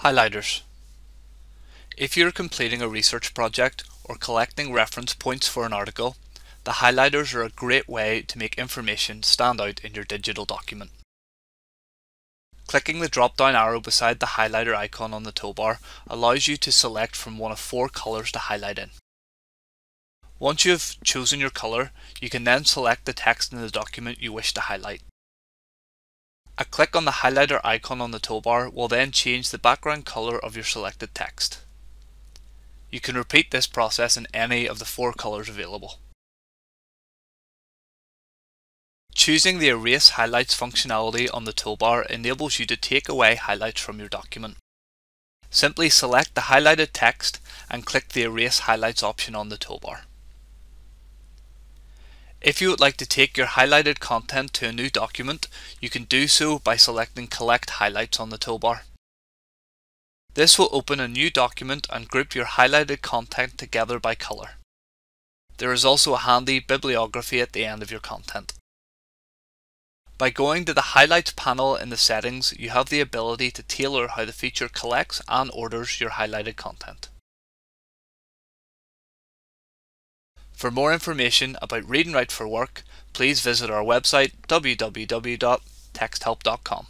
Highlighters. If you're completing a research project or collecting reference points for an article, the highlighters are a great way to make information stand out in your digital document. Clicking the drop-down arrow beside the highlighter icon on the toolbar allows you to select from one of four colours to highlight in. Once you have chosen your colour, you can then select the text in the document you wish to highlight. A click on the highlighter icon on the toolbar will then change the background colour of your selected text. You can repeat this process in any of the four colours available. Choosing the Erase Highlights functionality on the toolbar enables you to take away highlights from your document. Simply select the highlighted text and click the Erase Highlights option on the toolbar. If you would like to take your highlighted content to a new document, you can do so by selecting Collect Highlights on the toolbar. This will open a new document and group your highlighted content together by colour. There is also a handy bibliography at the end of your content. By going to the Highlights panel in the settings, you have the ability to tailor how the feature collects and orders your highlighted content. For more information about Read and Write for Work, please visit our website www.texthelp.com.